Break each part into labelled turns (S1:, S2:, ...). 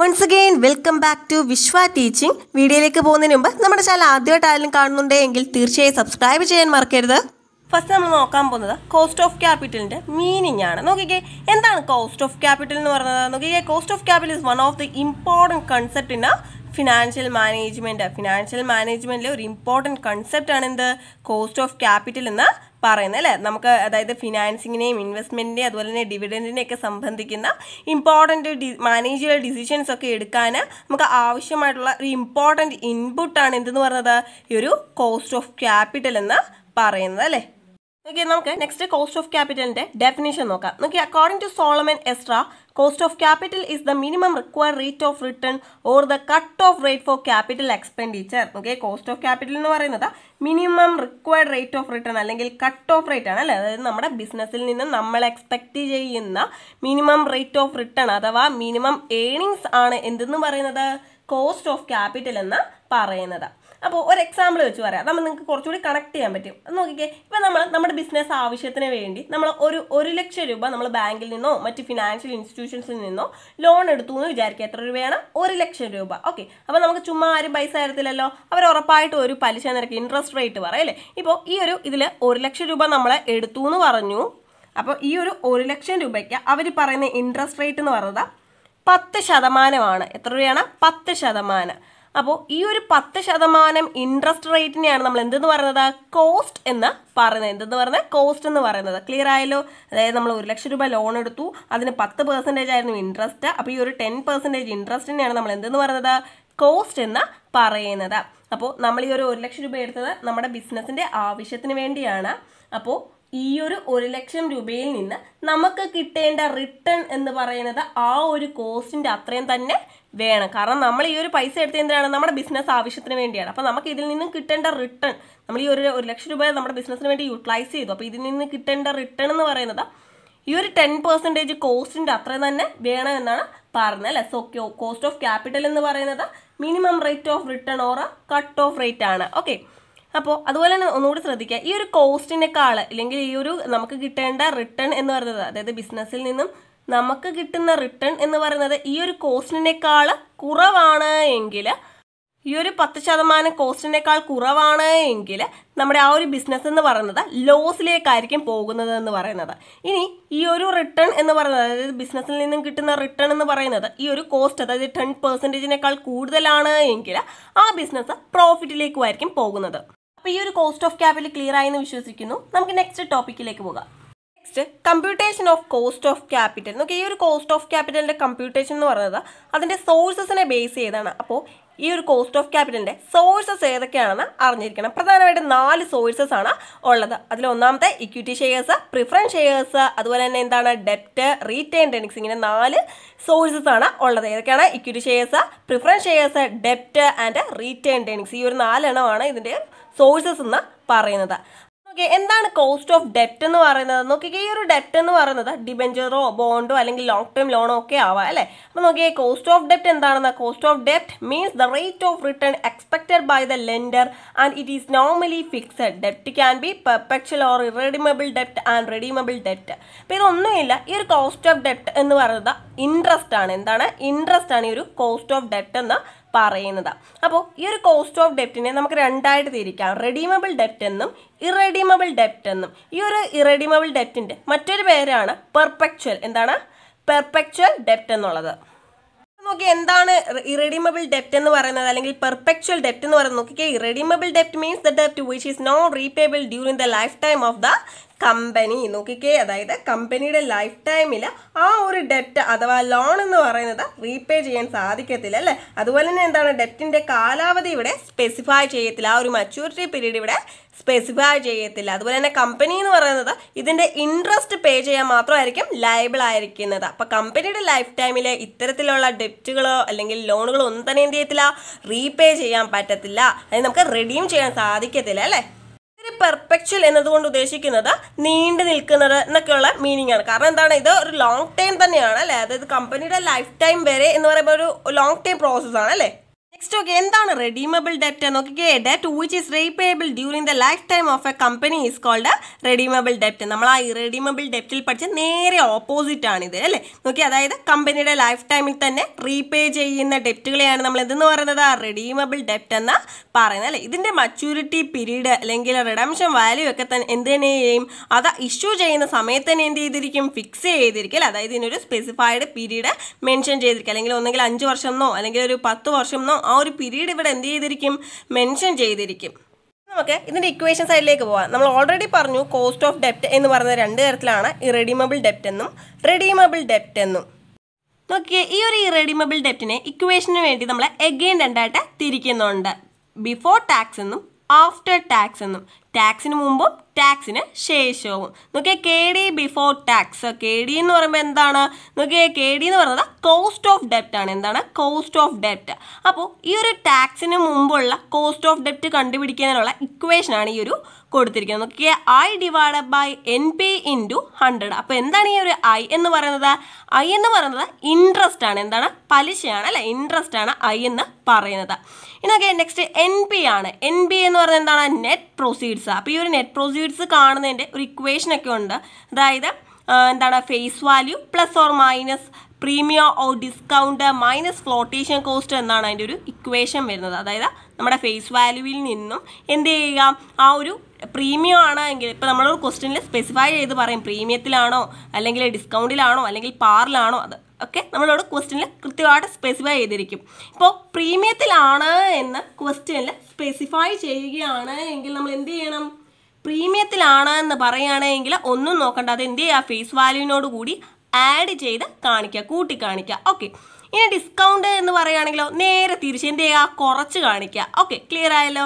S1: Once again welcome back to Vishwa teaching വീഡിയോയിലേക്ക് പോകുന്നതിന് മുമ്പ് നമ്മുടെ ചാനൽ ആദ്യമായിട്ട് ആരെങ്കിലും കാണുന്നുണ്ടെങ്കിൽ തീർച്ചയായും സബ്സ്ക്രൈബ് ചെയ്യാൻ മറക്കരുത്. ഫസ്റ്റ് നമ്മൾ നോക്കാൻ പോകുന്നത് കോസ്റ്റ് ഓഫ് ക്യാപിറ്റലിന്റെ മീനിങ് ആണ്. നോക്കിക്കേ എന്താണ് കോസ്റ്റ് ഓഫ് ക്യാപിറ്റൽ എന്ന് പറയുന്നത്? നോക്കിക്കേ cost of capital is one of the important concept in financial management financial മാനേജ്മെന്റിലെ ഒരു ഇമ്പോർട്ടന്റ് കൺസെപ്റ്റ് ആണ് എന്ത്? കോസ്റ്റ് ഓഫ് ക്യാപിറ്റൽ എന്ന് പറയുന്നത് അല്ലേ? നമുക്ക് അതായത് ഫിനാൻസിങ്ങിനെയും ഇൻവെസ്റ്റ്മെന്റിനെയും അതുപോലെ തന്നെ ഡിവിഡന്റിനെ ഒക്കെ സംബന്ധിക്കുന്ന ഇമ്പോർട്ടന്റ് ഡി മാനേജർ ഡിസിഷൻസ് ഒക്കെ എടുക്കാൻ നമുക്ക് ആവശ്യമായിട്ടുള്ള ഒരു ഇമ്പോർട്ടന്റ് ഇൻപുട്ടാണ് എന്തെന്ന് പറയുന്നത് ഈ ഒരു കോസ്റ്റ് ഓഫ് ക്യാപിറ്റൽ എന്ന് പറയുന്നത് അല്ലേ? ഓക്കെ നമുക്ക് നെക്സ്റ്റ് കോസ്റ്റ് ഓഫ് ക്യാപിറ്റലിന്റെ ഡെഫിനേഷൻ നോക്കാം. നമുക്ക് according to Solomon Ezra cost of capital is the minimum required rate of return or the cut off rate for capital expenditure okay cost of capital എന്ന് പറയുന്നത് minimum required rate of return അല്ലെങ്കിൽ cut off rate ആണ് അല്ലേ? അതായത് നമ്മുടെ ബിസിനസ്സിൽ നിന്ന് നമ്മൾ എക്സ്പെക്ട് ചെയ്യുന്ന മിനിമം റേറ്റ് ഓഫ് റിട്ടേൺ അഥവാ മിനിമം ഏണിങ്സ് ആണ് എന്തെന്ന് പറയുന്നത്? കോസ്റ്റ് ഓഫ് ക്യാപിറ്റൽ എന്ന് പറയുന്നത്. അപ്പോൾ ഒരു എക്സാമ്പിൾ വെച്ച് പറയാം. നമ്മൾ നിങ്ങൾക്ക് കുറച്ചുകൂടി കണക്ട് ചെയ്യാൻ പറ്റും. നോക്കിക്കേ ഇപ്പം നമ്മൾ നമ്മുടെ ബിസിനസ് ആവശ്യത്തിന് വേണ്ടി നമ്മൾ ഒരു ഒരു ലക്ഷം രൂപ നമ്മൾ ബാങ്കിൽ നിന്നോ മറ്റ് ഫിനാൻഷ്യൽ ഇൻസ്റ്റിറ്റ്യൂഷൻസിൽ നിന്നോ ലോൺ എടുത്തു എന്ന് വിചാരിക്കുക. എത്ര രൂപയാണ്? ഒരു ലക്ഷം രൂപ. ഓക്കെ അപ്പോൾ നമുക്ക് ചുമ്മാ ആരും പൈസ തരത്തില്ലല്ലോ. അവർ ഉറപ്പായിട്ട് ഒരു പലിശ നിരക്ക് ഇൻട്രസ്റ്റ് റേറ്റ് പറയല്ലേ ഇപ്പോൾ ഈ ഒരു ഇതിൽ ഒരു ലക്ഷം രൂപ നമ്മൾ എടുത്തു എന്ന് പറഞ്ഞു. അപ്പോൾ ഈ ഒരു ഒരു ലക്ഷം രൂപയ്ക്ക് അവർ പറയുന്ന ഇൻട്രസ്റ്റ് റേറ്റ് എന്ന് പറയുന്നത് പത്ത് ശതമാനമാണ്. എത്ര രൂപയാണ്? പത്ത് ശതമാനം. അപ്പോൾ ഈ ഒരു പത്ത് ശതമാനം ഇൻട്രസ്റ്റ് റേറ്റിനെയാണ് നമ്മൾ എന്തെന്ന് പറയുന്നത്? കോസ്റ്റ് എന്ന് പറയുന്നത്. എന്തെന്ന് പറയുന്നത്? കോസ്റ്റ് എന്ന് പറയുന്നത്. ക്ലിയർ ആയല്ലോ? അതായത് നമ്മൾ ഒരു ലക്ഷം രൂപ ലോൺ എടുത്തു. അതിന് പത്ത് പെർസെന്റേജ് ആയിരുന്നു ഇൻട്രസ്റ്റ് അപ്പോൾ ഈ ഒരു ടെൻ പെർസെന്റേജ് ഇൻട്രസ്റ്റിനെയാണ് നമ്മൾ എന്തെന്ന് പറയുന്നത്? കോസ്റ്റ് എന്ന് പറയുന്നത്. അപ്പോൾ നമ്മൾ ഈ ഒരു ഒരു ലക്ഷം രൂപ എടുത്തത് നമ്മുടെ ബിസിനസ്സിന്റെ ആവശ്യത്തിന് വേണ്ടിയാണ്. അപ്പോൾ ഈ ഒരു ഒരു ലക്ഷം രൂപയിൽ നിന്ന് നമുക്ക് കിട്ടേണ്ട റിട്ടേൺ എന്ന് പറയുന്നത് ആ ഒരു കോസ്റ്റിന്റെ അത്രയും തന്നെ വേണം. കാരണം നമ്മൾ ഈ ഒരു പൈസ എടുത്ത എന്തിനാണ്? നമ്മുടെ ബിസിനസ് ആവശ്യത്തിന് വേണ്ടിയാണ്. അപ്പോൾ നമുക്ക് ഇതിൽ നിന്നും കിട്ടേണ്ട റിട്ടേൺ നമ്മൾ ഈ ഒരു ഒരു ലക്ഷം രൂപ നമ്മുടെ ബിസിനസ്സിന് വേണ്ടി യൂട്ടിലൈസ് ചെയ്തു. അപ്പോൾ ഇതിൽ നിന്ന് കിട്ടേണ്ട റിട്ടേൺ എന്ന് പറയുന്നത് ഈ ഒരു ടെൻ പെർസെന്റേജ് കോസ്റ്റിന്റെ അത്രയും തന്നെ വേണം എന്നാണ് പറഞ്ഞത് അല്ലേ? സോ കോസ്റ്റ് ഓഫ് ക്യാപിറ്റൽ എന്ന് പറയുന്നത് minimum rate of return or cut off rate ആണ്. ഓക്കെ അപ്പോൾ അതുപോലെ തന്നെ ഒന്നുകൂടി ശ്രദ്ധിക്കുക. ഈ ഒരു കോസ്റ്റിനേക്കാൾ അല്ലെങ്കിൽ ഈ ഒരു നമുക്ക് കിട്ടേണ്ട റിട്ടേൺ എന്ന് പറയുന്നത് അതായത് ബിസിനസ്സിൽ നിന്നും നമുക്ക് കിട്ടുന്ന റിട്ടേൺ എന്ന് പറയുന്നത് ഈ ഒരു കോസ്റ്റിനേക്കാൾ കുറവാണ് എങ്കിൽ ഈ ഒരു പത്ത് ശതമാനം കോസ്റ്റിനേക്കാൾ കുറവാണ് എങ്കിൽ നമ്മുടെ ആ ഒരു ബിസിനസ് എന്ന് പറയുന്നത് ലോസിലേക്കായിരിക്കും പോകുന്നത് എന്ന് പറയുന്നത്. ഇനി ഈ ഒരു റിട്ടേൺ എന്ന് പറയുന്നത് അതായത് ബിസിനസ്സിൽ നിന്നും കിട്ടുന്ന റിട്ടേൺ എന്ന് പറയുന്നത് ഈ ഒരു കോസ്റ്റ് അതായത് ടെൻ പെർസെന്റേജിനേക്കാൾ കൂടുതലാണ് എങ്കിൽ ആ ബിസിനസ് പ്രോഫിറ്റിലേക്കുമായിരിക്കും പോകുന്നത്. അപ്പോൾ ഈ ഒരു കോസ്റ്റ് ഓഫ് ക്യാപിറ്റൽ ക്ലിയർ ആയെന്ന് വിശ്വസിക്കുന്നു. നമുക്ക് നെക്സ്റ്റ് ടോപ്പിക്കിലേക്ക് പോകാം. Next computation of cost of capital നോക്കി ഈ ഒരു കോസ്റ്റ് ഓഫ് ക്യാപിറ്റലിന്റെ കമ്പ്യൂട്ടേഷൻ എന്ന് പറയുന്നത് അതിന്റെ സോഴ്സസിനെ ബേസ് ചെയ്താണ് അപ്പോൾ ഈ ഒരു കോസ്റ്റ് ഓഫ് ക്യാപിറ്റലിന്റെ സോഴ്സസ് ഏതൊക്കെയാണെന്ന് അറിഞ്ഞിരിക്കണം. പ്രധാനമായിട്ടും നാല് സോഴ്സസ് ആണ് ഉള്ളത്. അതിൽ ഒന്നാമത്തെ ഇക്വിറ്റി ഷെയർസ് പ്രിഫറൻസ് ഷെയർസ് അതുപോലെ തന്നെ എന്താണ്? ഡെപ്റ്റ് റീറ്റെയിൻ ടെനിക്സ് ഇങ്ങനെ നാല് സോഴ്സസ് ആണ് ഉള്ളത്. ഏതൊക്കെയാണ്? ഇക്വിറ്റി ഷെയർസ് പ്രിഫറൻസ് ഷെയർസ് ഡെപ്റ്റ് ആൻഡ് റീറ്റെയിൻ ടെനിക്സ് ഈ ഒരു നാലെണ്ണമാണ് ഇതിന്റെ സോഴ്സസ് എന്ന് പറയുന്നത്. ഓക്കെ എന്താണ് കോസ്റ്റ് ഓഫ് ഡെറ്റ് എന്ന് പറയുന്നത്? നോക്കിക്കേ ഈ ഒരു ഡെറ്റ് എന്ന് പറയുന്നത് ഡിബെഞ്ചറോ ബോണ്ടോ അല്ലെങ്കിൽ ലോങ് ടേം ലോണോ ഒക്കെ ആവാം അല്ലേ? അപ്പൊ നോക്കിയേ കോസ്റ്റ് ഓഫ് ഡെറ്റ് എന്താണെന്ന്? Cost of debt means the rate of return expected by the lender and it is normally fixed debt can be perpetual or redeemable debt and redeemable ഡെപ്റ്റ് അപ്പൊ ഇതൊന്നുമില്ല. ഈ ഒരു കോസ്റ്റ് ഓഫ് ഡെറ്റ് എന്ന് പറയുന്നത് interest ആണ്. എന്താണ്? Interest ആണ് ഈ ഒരു കോസ്റ്റ് ഓഫ് ഡെറ്റ് എന്ന് പറയുന്നത്. അപ്പോൾ ഈ ഒരു കോസ്റ്റ് ഓഫ് ഡെപ്റ്റിനെ നമുക്ക് രണ്ടായിട്ട് തിരിക്കാം. റെഡീമബിൾ ഡെപ്റ്റ് എന്നും ഇറഡീമബിൾ ഡെപ്റ്റ് എന്നും. ഈ ഒരു ഇറഡീമബിൾ ഡെപ്റ്റിന്റെ മറ്റൊരു പേരാണ് പെർപെക്ച്വൽ എന്താണ്? പെർപെക്ച്വൽ ഡെപ്റ്റ് എന്നുള്ളത്. നോക്കി എന്താണ് ഇറഡീമബിൾ ഡെപ്റ്റ് എന്ന് പറയുന്നത്? അല്ലെങ്കിൽ പെർപെക്ച്വൽ ഡെപ്റ്റ് എന്ന് പറയുന്നത്. നോക്കിക്കേ irredeemable ഡെപ്റ്റ് means the ഡെപ്റ്റ് which is known repayable during the life time of the company നോക്കിക്കേ അതായത് കമ്പനിയുടെ ലൈഫ് ടൈമിൽ ആ ഒരു ഡെറ്റ് അഥവാ ലോൺ എന്ന് പറയുന്നത് റീപേ ചെയ്യാൻ സാധിക്കത്തില്ല അല്ലേ? അതുപോലെ തന്നെ എന്താണ് ഡെറ്റിന്റെ കാലാവധി ഇവിടെ സ്പെസിഫൈ ചെയ്യത്തില്ല ആ ഒരു മച്യൂരിറ്റി പീരീഡ് ഇവിടെ സ്പെസിഫൈ ചെയ്യത്തില്ല. അതുപോലെ തന്നെ കമ്പനി എന്ന് പറയുന്നത് ഇതിന്റെ ഇൻട്രസ്റ്റ് പേ ചെയ്യാൻ മാത്രമായിരിക്കും ലയബിൾ ആയിരിക്കുന്നത്. അപ്പോൾ കമ്പനിയുടെ ലൈഫ് ടൈമിലെ ഇത്തരത്തിലുള്ള ഡെപ്റ്റുകളോ അല്ലെങ്കിൽ ലോണുകളോ ഒന്നും തന്നെ എന്ത് ചെയ്യത്തില്ല റീപേ ചെയ്യാൻ പറ്റത്തില്ല. അതായത് നമുക്ക് റെഡീം ചെയ്യാൻ സാധിക്കത്തില്ല അല്ലേ? ഒരു പെർപെക്ച്വൽ എന്നതുകൊണ്ട് ഉദ്ദേശിക്കുന്നത് നീണ്ടു നിൽക്കുന്നത് എന്നൊക്കെയുള്ള മീനിങ് ആണ്. കാരണം എന്താണ്? ഇത് ഒരു ലോങ് ടൈം തന്നെയാണ് അല്ലേ? അതായത് കമ്പനിയുടെ ലൈഫ് ടൈം വരെ എന്ന് പറയുമ്പോൾ ഒരു ലോങ് ടൈം പ്രോസസ്സാണ് അല്ലേ? നെക്സ്റ്റ് ഓക്കെ എന്താണ് റെഡീമബിൾ ഡെറ്റ് നോക്കിക്കേ? Debt which is repayable during the life time of a company is called redeemable debt നമ്മൾ ആ ഇറെഡീമബിൾ ഡെറ്റിൽ പഠിച്ച നേരെ ഓപ്പോസിറ്റ് ആണ് ഇത് അല്ലേ? നോക്കി അതായത് കമ്പനിയുടെ ലൈഫ് ടൈമിൽ തന്നെ റീപേ ചെയ്യുന്ന ഡെപ്റ്റുകളെയാണ് നമ്മൾ എന്തെന്ന് പറയുന്നത്? റെഡീമബിൾ ഡെപ്റ്റ് എന്ന് പറയുന്നത് അല്ലേ? ഇതിന്റെ മച്യൂരിറ്റി പീരീഡ് അല്ലെങ്കിൽ റിഡംഷൻ വാല്യൂ ഒക്കെ തന്നെ എന്ത് തന്നെ ചെയ്യും? അത് ഇഷ്യൂ ചെയ്യുന്ന സമയത്ത് തന്നെ എന്ത് ചെയ്തിരിക്കും? ഫിക്സ് ചെയ്തിരിക്കും അതായത് ഇതിനൊരു സ്പെസിഫൈഡ് പീരീഡ് മെൻഷൻ ചെയ്തിരിക്കും. അല്ലെങ്കിൽ ഒന്നെങ്കിൽ അഞ്ച് വർഷം എന്നോ അല്ലെങ്കിൽ ഒരു പത്ത് വർഷം എന്നോ ആ ഒരു പീരീഡ് ഇവിടെ എന്ത് ചെയ്തിരിക്കും? മെൻഷൻ ചെയ്തിരിക്കും. നമുക്ക് ഇതിന്റെ ഇക്വേഷൻ സൈഡിലേക്ക് പോവാം. നമ്മൾ ഓൾറെഡി പറഞ്ഞു കോസ്റ്റ് ഓഫ് ഡെപ്റ്റ് എന്ന് പറയുന്ന രണ്ട് തരത്തിലാണ് ഇറെഡീമബിൾ ഡെപ്റ്റ് എന്നും റെഡീമബിൾ ഡെപ്റ്റ് എന്നും. നോക്കിയേ ഈ ഒരു ഇറെഡീമബിൾ ഡെപ്റ്റിനെ ഇക്വേഷന് വേണ്ടി നമ്മൾ എഗെയിൻ രണ്ടായിട്ട് തിരിക്കുന്നുണ്ട്. ബിഫോർ ടാക്സ് എന്നും ആഫ്റ്റർ ടാക്സ് എന്നും. ടാക്സിന് മുമ്പും ടാക്സിന് ശേഷവും. നോക്കിയാൽ K D before tax K D എന്ന് പറയുമ്പോൾ എന്താണ്? നോക്കിയാൽ കെ ഡി എന്ന് പറയുന്നത് കോസ്റ്റ് ഓഫ് ഡെപ്റ്റ് ആണ്. എന്താണ്? കോസ്റ്റ് ഓഫ് ഡെപ്റ്റ് അപ്പോൾ ഈ ഒരു ടാക്സിന് മുമ്പുള്ള കോസ്റ്റ് ഓഫ് ഡെപ്റ്റ് കണ്ടുപിടിക്കുന്നതിനുള്ള ഇക്വേഷൻ ആണ് ഈ ഒരു കൊടുത്തിരിക്കുന്നത്. നോക്കിയാൽ I divide by N P into hundred അപ്പോൾ എന്താണ് ഈ ഒരു ഐ എന്ന് പറയുന്നത്? ഐ എന്ന് പറയുന്നത് ഇൻട്രസ്റ്റ് ആണ്. എന്താണ്? പലിശയാണ് അല്ലെ? ഇൻട്രസ്റ്റ് ആണ് ഐ എന്ന് പറയുന്നത്. ഇതൊക്കെ നെക്സ്റ്റ് എൻ പി ആണ്. എൻ പി എന്ന് പറയുന്നത് എന്താണ്? നെറ്റ് പ്രൊസീഡ്സ് അപ്പോൾ ഈ ഒരു നെറ്റ് പ്രൊസീഡ്സ് കാണുന്നതിന്റെ ഒരു ഇക്വേഷൻ ഒക്കെ ഉണ്ട്. അതായത് എന്താണ് face value plus or minus premium or discount minus flotation cost എന്നാണ് അതിന്റെ ഒരു ഇക്വേഷൻ വരുന്നത്. അതായത് നമ്മുടെ ഫേസ് വാല്യൂവിൽ നിന്നും എന്ത് ചെയ്യുക? ആ ഒരു പ്രീമിയം ആണ് എങ്കിൽ ഇപ്പോൾ നമ്മളൊരു ക്വസ്റ്റ്യനിൽ സ്പെസിഫൈ ചെയ്ത് പറയും. പ്രീമിയത്തിലാണോ അല്ലെങ്കിൽ ഡിസ്കൗണ്ടിലാണോ അല്ലെങ്കിൽ പാറിലാണോ അത് ഒക്കെ നമ്മളോട് ക്വസ്റ്റ്യനിൽ കൃത്യമായിട്ട് സ്പെസിഫൈ ചെയ്തിരിക്കും. ഇപ്പോൾ പ്രീമിയത്തിലാണ് എന്ന് ക്വസ്റ്റ്യനിൽ സ്പെസിഫൈ ചെയ്യുകയാണ് എങ്കിൽ നമ്മൾ എന്ത് ചെയ്യണം? പ്രീമിയത്തിലാണ് എന്ന് പറയുകയാണെങ്കിൽ ഒന്നും നോക്കണ്ട. അത് എന്ത് ചെയ്യുക? ഫേസ് വാല്യൂവിനോട് കൂടി ആഡ് ചെയ്ത് കാണിക്കുക കൂട്ടി കാണിക്കുക ഓക്കെ ഇനി ഡിസ്കൗണ്ട് എന്ന് പറയുകയാണെങ്കിലോ നേരെ തിരിച്ച് എന്ത് ചെയ്യുക? കുറച്ച് കാണിക്കുക. ഓക്കെ ക്ലിയർ ആയല്ലോ?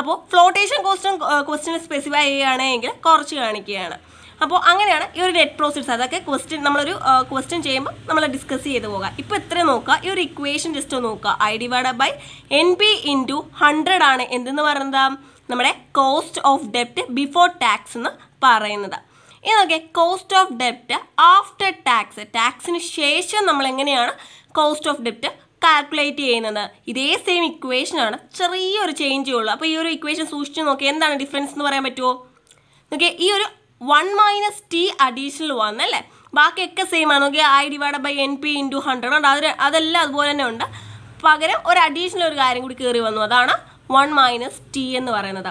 S1: അപ്പോൾ ഫ്ലോട്ടേഷൻ കോസ്റ്റും ക്വസ്റ്റ്യൻ സ്പെസിഫൈ ചെയ്യുകയാണെങ്കിൽ കുറച്ച് കാണിക്കുകയാണ്. അപ്പോൾ അങ്ങനെയാണ് ഈ ഒരു നെറ്റ് പ്രോസിറ്റ്സ് അതൊക്കെ ക്വസ്റ്റ്യൻ നമ്മളൊരു ക്വസ്റ്റ്യൻ ചെയ്യുമ്പോൾ നമ്മൾ ഡിസ്കസ് ചെയ്ത് പോകാം. ഇപ്പോൾ ഇത്ര നോക്കുക ഈ ഒരു ഇക്വേഷൻ ജസ്റ്റ് നോക്കുക I divide by N P into hundred ആണ് എന്തെന്ന് പറയുന്നത്? നമ്മുടെ കോസ്റ്റ് ഓഫ് ഡെപ്റ്റ് ബിഫോർ ടാക്സ് എന്ന് പറയുന്നത്. ഇനി നോക്കിയ കോസ്റ്റ് ഓഫ് ഡെപ്റ്റ് ആഫ്റ്റർ ടാക്സ് ടാക്സിന് ശേഷം നമ്മൾ എങ്ങനെയാണ് കോസ്റ്റ് ഓഫ് ഡെപ്റ്റ് കാൽക്കുലേറ്റ് ചെയ്യുന്നത്? ഇതേ സെയിം ഇക്വേഷനാണ് ചെറിയൊരു ചേഞ്ചേ ഉള്ളൂ. അപ്പോൾ ഈ ഒരു ഇക്വേഷൻ സൂക്ഷിച്ച് നോക്കി എന്താണ് ഡിഫറൻസ് എന്ന് പറയാൻ പറ്റുമോ നോക്കിയാൽ ഈ ഒരു വൺ മൈനസ് ടി അഡീഷണൽ വന്നല്ലേ ബാക്കിയൊക്കെ സെയിം ആണ്. Okay I divide by N P into hundred ഉണ്ട്. അത് അതെല്ലാം അതുപോലെ തന്നെ ഉണ്ട്. പകരം ഒരു അഡീഷണൽ ഒരു കാര്യം കൂടി കയറി വന്നു. അതാണ് വൺ മൈനസ് ടി എന്ന് പറയുന്നത്.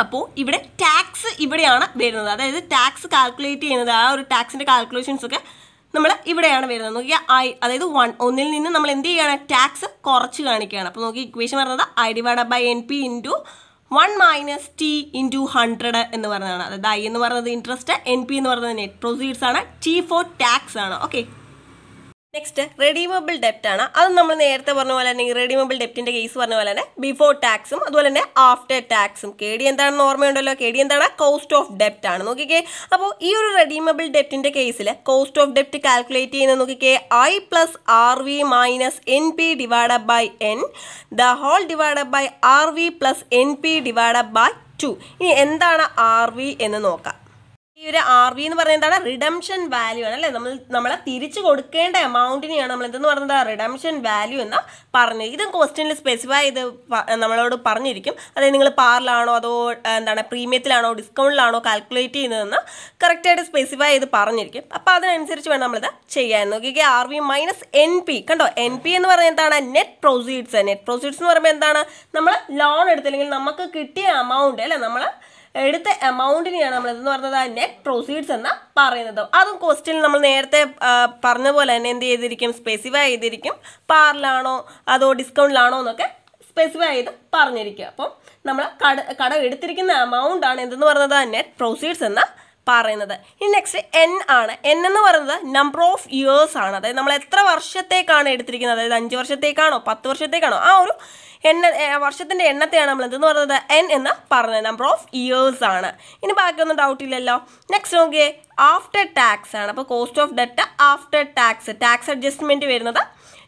S1: അപ്പോൾ ഇവിടെ ടാക്സ് ഇവിടെയാണ് വരുന്നത്. അതായത് ടാക്സ് കാൽക്കുലേറ്റ് ചെയ്യുന്നത്. ആ ഒരു ടാക്സിന്റെ കാൽക്കുലേഷൻസ് ഒക്കെ നമ്മൾ ഇവിടെയാണ് വരുന്നത്. നോക്കിയാൽ ഐ അതായത് വൺ ഒന്നിൽ നിന്ന് നമ്മൾ എന്ത് ചെയ്യുകയാണ് ടാക്സ് കുറച്ച് കാണിക്കുകയാണ്. അപ്പോൾ നോക്കി ഇക്വേഷൻ പറയുന്നത് I divide by N P into one minus T into hundred എന്ന് പറയുന്നതാണ് അതായത് ഐ എന്ന് പറഞ്ഞത് ഇൻട്രസ്റ്റ് എൻ പി എന്ന് പറഞ്ഞത് നെറ്റ് പ്രൊസീഡ്സ് ആണ്. ടി ഫോർ ടാക്സ് ആണ്. ഓക്കെ നെക്സ്റ്റ് റെഡീമബിൾ ഡെപ്റ്റ് ആണ്. അത് നമ്മൾ നേരത്തെ പറഞ്ഞ പോലെ തന്നെ റെഡീമബിൾ ഡെപ്റ്റിന്റെ കേസ് പറഞ്ഞ പോലെ തന്നെ ബിഫോർ ടാക്സും അതുപോലെ തന്നെ ആഫ്റ്റർ ടാക്സും കെ ഡി എന്താണെന്ന് ഓർമ്മയുണ്ടല്ലോ? കെ ഡി എന്താണ്? കോസ്റ്റ് ഓഫ് ഡെപ്റ്റ് ആണ്. നോക്കിക്കേ. അപ്പോൾ ഈ ഒരു റെഡീമബിൾ ഡെപ്റ്റിന്റെ കേസിൽ കോസ്റ്റ് ഓഫ് ഡെപ്റ്റ് കാൽക്കുലേറ്റ് ചെയ്യുന്നത് നോക്കിക്കേ. I plus R V minus N P divide by N the whole divide by R V plus N P divide by two ഇനി എന്താണ് ആർ വി എന്ന് നോക്കാം. ഈ ഒരു ആർ വി എന്ന് പറയുന്നത് എന്താണ്? റിഡംഷൻ വാല്യൂ ആണ് അല്ലേ? നമ്മൾ നമ്മളെ തിരിച്ചു കൊടുക്കേണ്ട എമൗണ്ടിനെയാണ് നമ്മൾ എന്തെന്ന് പറയുന്നത് റിഡംഷൻ വാല്യൂ എന്ന് പറഞ്ഞത്. ഇതും ക്വസ്റ്റ്യനിൽ സ്പെസിഫൈ ചെയ്ത് നമ്മളോട് പറഞ്ഞിരിക്കും. അതായത് നിങ്ങൾ പാറിലാണോ അതോ എന്താണ് പ്രീമിയത്തിലാണോ ഡിസ്കൗണ്ടിലാണോ കാൽക്കുലേറ്റ് ചെയ്യുന്നതെന്ന് കറക്റ്റായിട്ട് സ്പെസിഫൈ ചെയ്ത് പറഞ്ഞിരിക്കും. അപ്പോൾ അതിനനുസരിച്ച് വേണം നമ്മളിത് ചെയ്യാൻ. നോക്കിക്കേ R V minus N P കണ്ടോ? എൻ പി എന്ന് പറയുന്നത് എന്താണ്? നെറ്റ് പ്രൊസീഡ്സ് നെറ്റ് പ്രൊസീഡ്സ് എന്ന് പറയുമ്പോൾ എന്താണ്? നമ്മൾ ലോൺ എടുത്തില്ലെങ്കിൽ നമുക്ക് കിട്ടിയ എമൗണ്ട് അല്ലേ? നമ്മൾ എടുത്ത എമൗണ്ടിനെയാണ് നമ്മൾ എന്ന് പറയുന്നത് നെറ്റ് പ്രൊസീഡ്സ് എന്ന് പറയുന്നത്. അതും ക്വസ്റ്റ്യൻ നമ്മൾ നേരത്തെ പറഞ്ഞ പോലെ തന്നെ എന്ത് ചെയ്തിരിക്കും? സ്പെസിഫൈ ചെയ്തിരിക്കും. പാറിലാണോ അതോ ഡിസ്കൗണ്ടിലാണോ എന്നൊക്കെ സ്പെസിഫൈ ചെയ്ത് പറഞ്ഞിരിക്കുക. അപ്പം നമ്മൾ കട കടം എടുത്തിരിക്കുന്ന എമൗണ്ട് ആണ് എന്തെന്ന് പറയുന്നത് നെറ്റ് പ്രൊസീഡ്സ് എന്ന് പറയുന്നത്. ഇനി നെക്സ്റ്റ് എൻ ആണ്. എൻ എന്ന് പറയുന്നത് നമ്പർ ഓഫ് ഇയേഴ്സ് ആണ്. അതായത് നമ്മൾ എത്ര വർഷത്തേക്കാണ് എടുത്തിരിക്കുന്നത്? അതായത് അഞ്ച് വർഷത്തേക്കാണോ പത്ത് വർഷത്തേക്കാണോ? ആ ഒരു എണ്ണ വർഷത്തിന്റെ എണ്ണത്തെയാണ് നമ്മൾ എന്തെന്ന് പറയുന്നത്? എൻ എന്ന് പറഞ്ഞത് നമ്പർ ഓഫ് ഇയേഴ്സ് ആണ്. ഇനി ബാക്കിയൊന്നും ഡൗട്ട് ഇല്ലല്ലോ. നെക്സ്റ്റ് നോക്കിയേ. ആഫ്റ്റർ ടാക്സ് ആണ്. അപ്പോൾ cost of debt after tax tax adjustment വരുന്നത്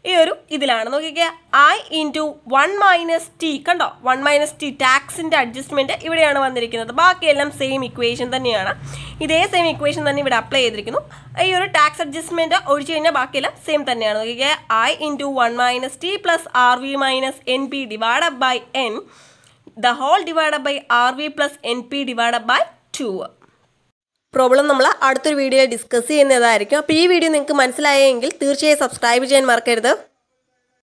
S1: ഈ ഒരു ഇതിലാണ്. നോക്കിക്കുക I into one minus T കണ്ടോ? വൺ മൈനസ് ടി ടാക്സിന്റെ അഡ്ജസ്റ്റ്മെന്റ് ഇവിടെയാണ് വന്നിരിക്കുന്നത്. ബാക്കിയെല്ലാം സെയിം ഇക്വേഷൻ തന്നെയാണ്. ഇതേ സെയിം ഇക്വേഷൻ തന്നെ ഇവിടെ അപ്ലൈ ചെയ്തിരിക്കുന്നു. ഈ ഒരു ടാക്സ് അഡ്ജസ്റ്റ്മെന്റ് ഒഴിച്ചു കഴിഞ്ഞാൽ ബാക്കിയെല്ലാം സെയിം തന്നെയാണ്. നോക്കിക്കുക I into one minus T plus R V minus N P divide by N the whole divide by R V plus N P divide by two problem നമ്മൾ അടുത്തൊരു വീഡിയോയിൽ ഡിസ്കസ് ചെയ്യുന്നതായിരിക്കും. അപ്പോൾ ഈ വീഡിയോ നിങ്ങൾക്ക് മനസ്സിലായെങ്കിൽ തീർച്ചയായും സബ്സ്ക്രൈബ് ചെയ്യാൻ മറക്കരുത്.